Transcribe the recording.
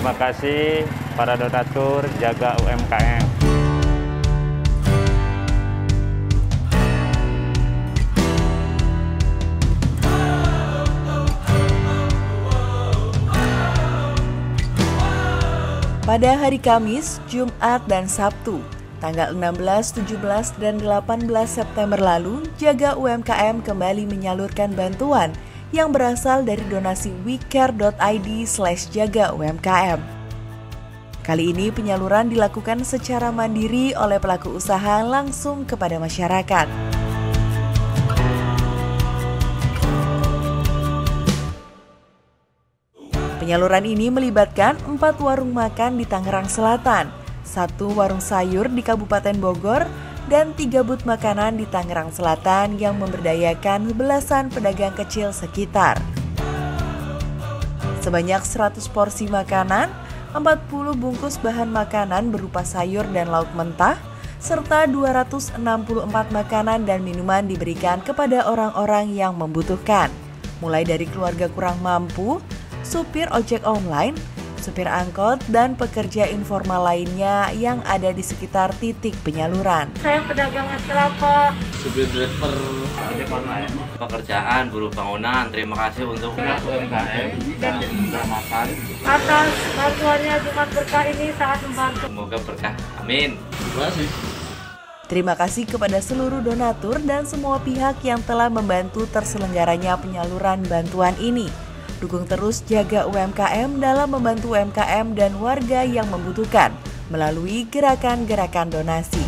Terima kasih para donatur jaga UMKM. Pada hari Kamis, Jumat, dan Sabtu, tanggal 16, 17, dan 18 September lalu, Jaga UMKM kembali menyalurkan bantuan yang berasal dari donasi wecare.id slash jaga UMKM. Kali ini penyaluran dilakukan secara mandiri oleh pelaku usaha langsung kepada masyarakat. Penyaluran ini melibatkan empat warung makan di Tangerang Selatan, satu warung sayur di Kabupaten Bogor, dan tiga but makanan di Tangerang Selatan yang memberdayakan belasan pedagang kecil sekitar. Sebanyak 100 porsi makanan, 40 bungkus bahan makanan berupa sayur dan lauk mentah, serta 264 makanan dan minuman diberikan kepada orang-orang yang membutuhkan, mulai dari keluarga kurang mampu, supir ojek online, supir angkot, dan pekerja informal lainnya yang ada di sekitar titik penyaluran. Saya pedagang es kelapa. supir driver ojek online pekerjaan buruh bangunan terima kasih untuk UMKM dan juga makan Atas bantuannya Jumat Berkah ini sangat membantu. semoga berkah amin terima kasih Terima kasih kepada seluruh donatur dan semua pihak yang telah membantu terselenggaranya penyaluran bantuan ini. Dukung terus jaga UMKM dalam membantu UMKM dan warga yang membutuhkan melalui gerakan-gerakan donasi.